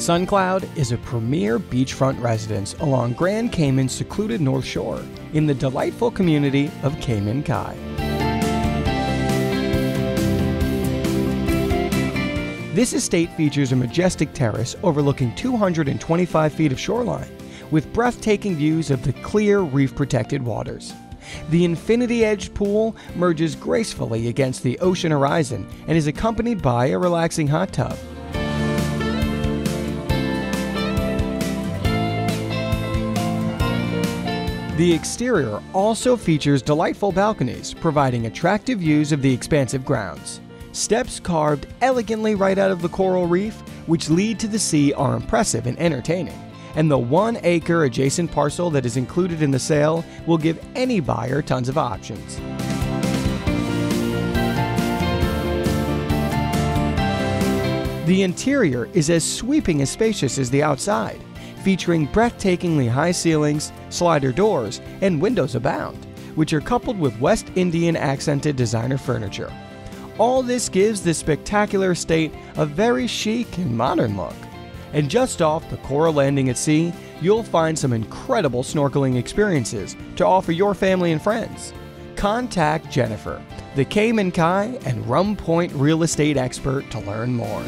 SunCloud is a premier beachfront residence along Grand Cayman's secluded North Shore in the delightful community of Cayman Kai. This estate features a majestic terrace overlooking 225 feet of shoreline with breathtaking views of the clear reef protected waters. The infinity edged pool merges gracefully against the ocean horizon and is accompanied by a relaxing hot tub. The exterior also features delightful balconies, providing attractive views of the expansive grounds. Steps carved elegantly right out of the coral reef, which lead to the sea, are impressive and entertaining. And the one acre adjacent parcel that is included in the sale will give any buyer tons of options. The interior is as sweeping as spacious as the outside featuring breathtakingly high ceilings, slider doors, and windows abound, which are coupled with West Indian accented designer furniture. All this gives this spectacular estate a very chic and modern look. And just off the Coral Landing at sea, you'll find some incredible snorkeling experiences to offer your family and friends. Contact Jennifer, the Cayman Kai and Rum Point real estate expert to learn more.